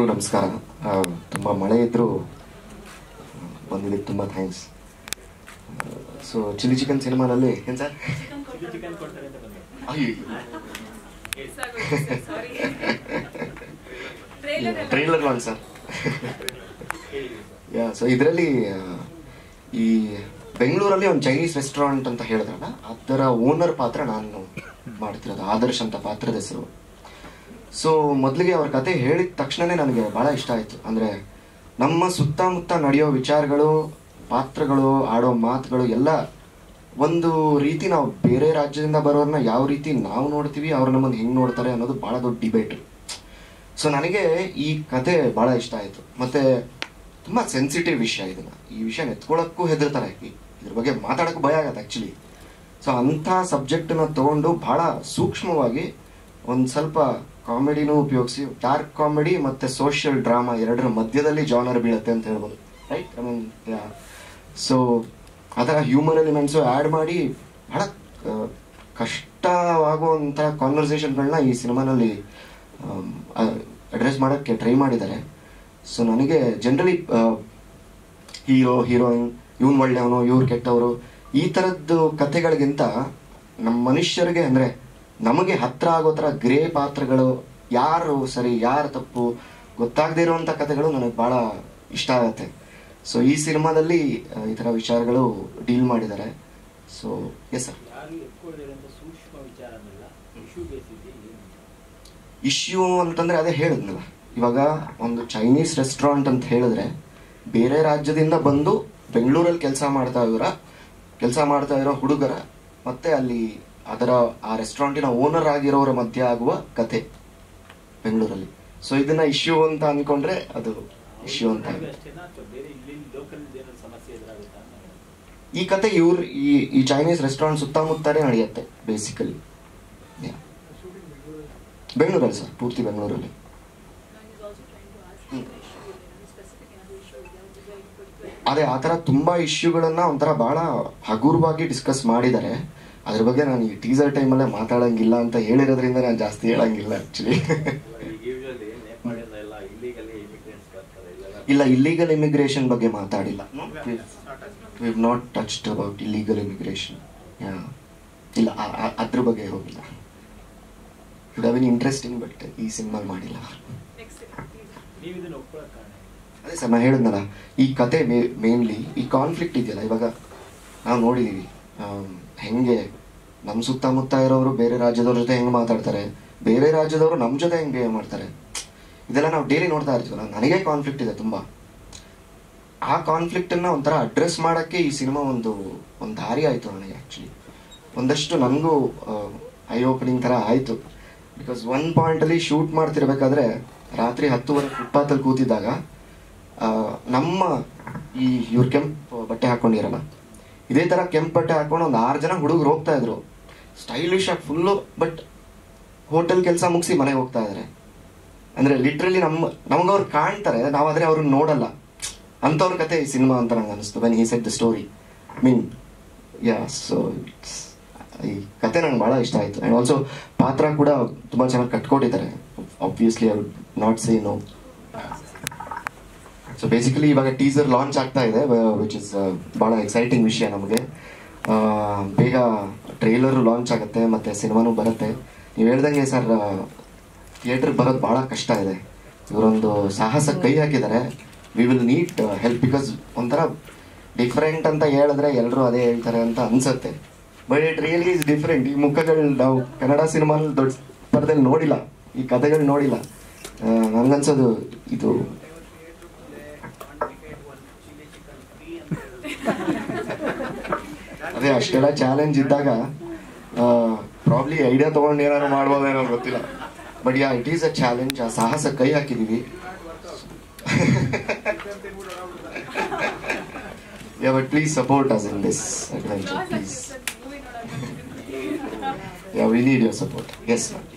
ನಮಸ್ಕಾರ. ತುಂಬ ಮಳೆ ಇದ್ದರೂ ಬಂದಿದ್ದಕ್ಕೆ ತುಂಬ ಥ್ಯಾಂಕ್ಸ್ ಸೊ ಚಿಲ್ಲಿ ಚಿಕನ್ ಸಿನಿಮಾನಲ್ಲಿ ಏನು sir trailer launch sir yeah so ಇದರಲ್ಲಿ ಈ ಬೆಂಗಳೂರಲ್ಲಿ ಒಂದು ಚೈನೀಸ್ ರೆಸ್ಟೋರೆಂಟ್ ಅಂತ ಹೇಳಿದ್ರಲ್ಲ, ಅದರ ಓನರ್ ಪಾತ್ರ ನಾನು ಮಾಡ್ತಿರೋದು, ಆದರ್ಶ್ ಅಂತ ಪಾತ್ರದ ಹೆಸರು. ಸೊ ಮೊದಲಿಗೆ ಅವ್ರ ಕತೆ ಹೇಳಿದ ತಕ್ಷಣನೇ ನನಗೆ ಬಹಳ ಇಷ್ಟ ಆಯಿತು. ಅಂದರೆ ನಮ್ಮ ಸುತ್ತಮುತ್ತ ನಡೆಯೋ ವಿಚಾರಗಳು, ಪಾತ್ರಗಳು, ಆಡೋ ಮಾತುಗಳು ಎಲ್ಲ ಒಂದು ರೀತಿ ನಾವು ಬೇರೆ ರಾಜ್ಯದಿಂದ ಬರೋರನ್ನ ಯಾವ ರೀತಿ ನಾವು ನೋಡ್ತೀವಿ, ಅವ್ರು ನಮ್ಮನ್ನು ಹೆಂಗೆ ನೋಡ್ತಾರೆ ಅನ್ನೋದು ಭಾಳ ದೊಡ್ಡ ಡಿಬೇಟ್ ಸೊ ನನಗೆ ಈ ಕತೆ ಭಾಳ ಇಷ್ಟ ಆಯಿತು. ಮತ್ತು ತುಂಬ ಸೆನ್ಸಿಟಿವ್ ವಿಷಯ ಇದನ್ನು ಈ ವಿಷಯ ಎತ್ಕೊಳ್ಳೋಕ್ಕೂ ಹೆದರ್ತಾರೆ. ಇದ್ರ ಬಗ್ಗೆ ಮಾತಾಡೋಕ್ಕೂ ಭಯ ಆಗತ್ತೆ ಆ್ಯಕ್ಚುಲಿ ಸೊ ಅಂಥ ಸಬ್ಜೆಕ್ಟನ್ನು ತಗೊಂಡು ಭಾಳ ಸೂಕ್ಷ್ಮವಾಗಿ ಒಂದು ಸ್ವಲ್ಪ ಕಾಮಿಡಿನೂ ಉಪಯೋಗಿಸಿ ಡಾರ್ಕ್ ಕಾಮಿಡಿ ಮತ್ತೆ ಸೋಷಿಯಲ್ ಡ್ರಾಮಾ ಎರಡರ ಮಧ್ಯದಲ್ಲಿ ಜಾನರ್ ಬೀಳುತ್ತೆ ಅಂತ ಹೇಳ್ಬೋದು. ರೈಟ್ ಐ ಮೀನ್ ಸೊ ಅದರ ಹ್ಯೂಮನ್ ಎಲಿಮೆಂಟ್ಸು ಆ್ಯಡ್ ಮಾಡಿ ಬಹಳ ಕಷ್ಟವಾಗುವಂಥ ಕಾನ್ವರ್ಸೇಷನ್ಗಳನ್ನ ಈ ಸಿನಿಮಾನಲ್ಲಿ ಅಡ್ರೆಸ್ ಮಾಡೋಕ್ಕೆ ಟ್ರೈ ಮಾಡಿದ್ದಾರೆ. ಸೊ ನನಗೆ ಜನರಲಿ ಹೀರೋ ಹೀರೋಯಿನ್ ಇವನು ಒಳ್ಳೆಯವನು, ಇವ್ರು ಕೆಟ್ಟವರು, ಈ ಥರದ್ದು ಕಥೆಗಳಿಗಿಂತ ನಮ್ಮ ಮನುಷ್ಯರಿಗೆ ಅಂದರೆ ನಮಗೆ ಹತ್ರ ಆಗೋ ಥರ ಗ್ರೇ ಪಾತ್ರಗಳು ಯಾರು ಸರಿ ಯಾರು ತಪ್ಪು ಗೊತ್ತಾಗದೇ ಇರುವಂಥ ಕಥೆಗಳು ನನಗೆ ಭಾಳ ಇಷ್ಟ ಆಗುತ್ತೆ. ಸೊ ಈ ಸಿನಿಮಾದಲ್ಲಿ ಈ ಥರ ವಿಚಾರಗಳು ಡೀಲ್ ಮಾಡಿದ್ದಾರೆ. ಸೊ ಎಸ್ ಸರ್ ಇಶ್ಯೂ ಅಂತಂದ್ರೆ ಅದೇ ಹೇಳಿದ್ನಲ್ಲ. ಇವಾಗ ಒಂದು ಚೈನೀಸ್ ರೆಸ್ಟೋರೆಂಟ್ ಅಂತ ಹೇಳಿದ್ರೆ ಬೇರೆ ರಾಜ್ಯದಿಂದ ಬಂದು ಬೆಂಗಳೂರಲ್ಲಿ ಕೆಲಸ ಮಾಡ್ತಾ ಇವರ ಕೆಲಸ ಮಾಡ್ತಾ ಇರೋ ಹುಡುಗರ ಮತ್ತೆ ಅಲ್ಲಿ ಅದರ ಆ ರೆಸ್ಟೋರೆಂಟಿನ ಓನರ್ ಆಗಿರೋರ ಮಧ್ಯೆ ಆಗುವ ಕಥೆ ಬೆಂಗಳೂರಲ್ಲಿ. ಸೊ ಇದನ್ನ ಇಶ್ಯೂ ಅಂತ ಅನ್ಕೊಂಡ್ರೆ ಅದು ಇಶ್ಯೂ ಅಂತ ಈ ಕತೆ ಇವ್ರ ಈ ಈ ಚೈನೀಸ್ ರೆಸ್ಟೋರೆಂಟ್ ಸುತ್ತಮುತ್ತನೇ ನಡೆಯುತ್ತೆ ಬೇಸಿಕಲಿ ಬೆಂಗಳೂರಲ್ಲಿ ಸರ್, ಪೂರ್ತಿ ಬೆಂಗಳೂರಲ್ಲಿ. ಅದೇ ಆ ಥರ ತುಂಬಾ ಇಶ್ಯೂಗಳನ್ನ ಒಂಥರ ಬಹಳ ಹಗುರವಾಗಿ ಡಿಸ್ಕಸ್ ಮಾಡಿದ್ದಾರೆ. ಅದ್ರ ಬಗ್ಗೆ ನಾನು ಈ ಟೀಸರ್ ಟೈಮಲ್ಲೇ ಮಾತಾಡಂಗಿಲ್ಲ ಅಂತ ಹೇಳಿರೋದ್ರಿಂದ ನಾನು ಜಾಸ್ತಿ ಹೇಳಂಗಿಲ್ಲ ಆ್ಯಕ್ಚುಲಿ ಇಲ್ಲ ಇಲ್ಲಿಗಲ್ ಇಮಿಗ್ರೇಷನ್ ಬಗ್ಗೆ ಮಾತಾಡಿಲ್ಲ. We not touched about illegal immigration ಇಲ್ಲ ಅದ್ರ ಬಗ್ಗೆ ಹೋಗಿಲ್ಲ. Would have in interesting but ಈ ಸಿನಿಮಾ ಮಾಡಿಲ್ಲ? ಅದೇ ಸರ್ ನಾನು ಹೇಳಿದ್ನಲ್ಲ ಈ ಕತೆ ಮೇನ್ಲಿ ಈ ಕಾನ್ಫ್ಲಿಕ್ಟ್ ಇದೆಯಲ್ಲ ಇವಾಗ ನಾವು ನೋಡಿದೀವಿ. ಆಮ್, ಹೆಂಗೆ? ನಮ್ಮ ಸುತ್ತಮುತ್ತ ಇರೋರು ಬೇರೆ ರಾಜ್ಯದವ್ರ ಜೊತೆ ಹೆಂಗೆ ಮಾತಾಡ್ತಾರೆ? ಬೇರೆ ರಾಜ್ಯದವರು ನಮ್ಮ ಜೊತೆ ಹೆಂಗೆ ಬಿಹೇವ್ ಮಾಡ್ತಾರೆ? ಇದೆಲ್ಲ ನಾವು ಡೈಲಿ ನೋಡ್ತಾ ಇರ್ತೀವಲ್ಲ, ನನಗೆ ಕಾನ್ಫ್ಲಿಕ್ಟ್ ಇದೆ ತುಂಬ. ಆ ಕಾನ್ಫ್ಲಿಕ್ಟನ್ನು ಒಂಥರ ಅಡ್ರೆಸ್ ಮಾಡೋಕ್ಕೆ ಈ ಸಿನಿಮಾ ಒಂದು ಒಂದು ದಾರಿ ಆಯಿತು ನನಗೆ ಆ್ಯಕ್ಚುಲಿ ಒಂದಷ್ಟು ನನಗೂ ಐ ಓಪನಿಂಗ್ ಥರ ಆಯಿತು. ಬಿಕಾಸ್ ಒನ್ ಪಾಯಿಂಟಲ್ಲಿ ಶೂಟ್ ಮಾಡ್ತಿರ್ಬೇಕಾದ್ರೆ ರಾತ್ರಿ ಹತ್ತುವರೆ ಫುಟ್ಪಾತಲ್ಲಿ ಕೂತಿದ್ದಾಗ ನಮ್ಮ ಈ ಇವ್ರ ಕೆಂಪು ಬಟ್ಟೆ ಹಾಕೊಂಡಿರಲ್ಲ ಇದೇ ಥರ ಕೆಂಪು ಬಟ್ಟೆ ಹಾಕೊಂಡು ಒಂದು ಆರು ಜನ ಹುಡುಗರು ಹೋಗ್ತಾ ಇದ್ರು. ಸ್ಟೈಲಿಶ್ ಆಗಿ ಫುಲ್ಲು ಬಟ್ ಹೋಟೆಲ್ ಕೆಲಸ ಮುಗಿಸಿ ಮನೆಗೆ ಹೋಗ್ತಾ ಇದಾರೆ. ಅಂದ್ರೆ ಲಿಟ್ರಲಿ ನಮ್ಮ ನಮ್ಗೆ ಅವ್ರು ಕಾಣ್ತಾರೆ, ನಾವಾದ್ರೆ ಅವ್ರನ್ನ ನೋಡಲ್ಲ. ಅಂಥವ್ರ ಕತೆ ಈ ಸಿನಿಮಾ ಅಂತ ನಂಗೆ ಅನಿಸ್ತು. ವೆನ್ ಈ set the story mean yeah so ಈ ಕತೆ ನಂಗೆ ಭಾಳ ಇಷ್ಟ ಆಯಿತು. ಆ್ಯಂಡ್ ಆಲ್ಸೋ ಪಾತ್ರ ಕೂಡ ತುಂಬ ಚೆನ್ನಾಗಿ ಕಟ್ಕೊಟ್ಟಿದ್ದಾರೆ. Obviously I would not say no so basically ಇವಾಗ ಟೀಸರ್ ಲಾಂಚ್ ಆಗ್ತಾ ಇದೆ ವಿಚ್ ಇಸ್ ಭಾಳ ಎಕ್ಸೈಟಿಂಗ್ ವಿಷಯ ನಮಗೆ. ಬೇಗ ಟ್ರೈಲರ್ ಲಾಂಚ್ ಆಗುತ್ತೆ ಮತ್ತೆ ಸಿನಿಮಾನು ಬರುತ್ತೆ. ನೀವು ಹೇಳ್ದಂಗೆ ಸರ್ ಥಿಯೇಟರ್ ಬರೋದು ಭಾಳ ಕಷ್ಟ ಇದೆ. ಇವರೊಂದು ಸಾಹಸ ಕೈ ಹಾಕಿದ್ದಾರೆ we will need help because ಒಂಥರ ಡಿಫ್ರೆಂಟ್ ಅಂತ ಹೇಳಿದ್ರೆ ಎಲ್ಲರೂ ಅದೇ ಹೇಳ್ತಾರೆ ಅಂತ ಅನ್ಸುತ್ತೆ. But it really is different ಈ ಮುಖಗಳು ನಾವು ಕನ್ನಡ ಸಿನಿಮಾ ದೊಡ್ಡ ಪರದಲ್ಲಿ ನೋಡಿಲ್ಲ. ಈ ಕಥೆಗಳು ನೋಡಿಲ್ಲ. ನನ್ಗನ್ಸೋದು ಇದು ಅದೇ, ಅಷ್ಟೆಲ್ಲ ಚಾಲೆಂಜ್ ಇದ್ದಾಗ ಪ್ರಾಬ್ಲಿ ಐಡಿಯಾ ತೊಗೊಂಡು ಏನಾದ್ರು ಮಾಡ್ಬೋದೇನೋ ಗೊತ್ತಿಲ್ಲ. But yeah it is a challenge ಆ ಸಾಹಸ ಕೈ ಹಾಕಿದೀವಿ. Yeah but please support us in this adventure please yeah we need support yes ma'am